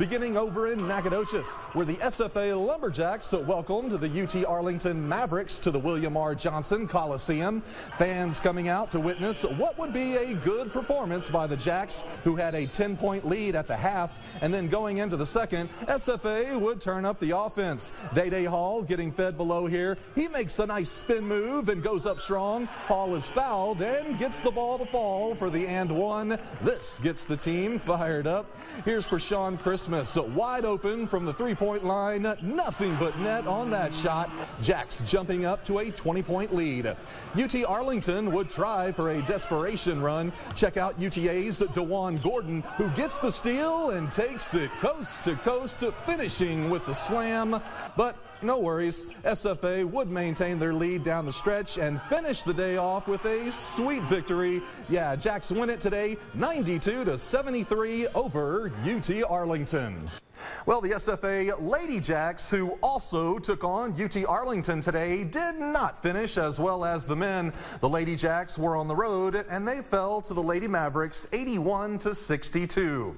beginning over in Nacogdoches, where the SFA Lumberjacks welcomed the UT Arlington Mavericks to the William R. Johnson Coliseum. Fans coming out to witness what would be a good performance by the Jacks, who had a 10-point lead at the half, and then going into the second, SFA would turn up the offense. Day-Day Hall getting fed below here. He makes a nice spin move and goes up strong. Hall is fouled and gets the ball to fall for the and one. This gets the team fired up. Here's for Sean Christmas, wide open from the three-point line. Nothing but net on that shot. Jacks jumping up to a 20-point lead. UT Arlington would try for a desperation run. Check out UTA's Dewan Gordon, who gets the steal and takes it coast to coast, finishing with the slam. But no worries. SFA would maintain their lead down the stretch and finish the day off with a sweet victory. Yeah, Jacks win it today, 92 to 73 over UT Well, the SFA Lady Jacks, who also took on UT Arlington today, did not finish as well as the men. The Lady Jacks were on the road and they fell to the Lady Mavericks 81 to 62.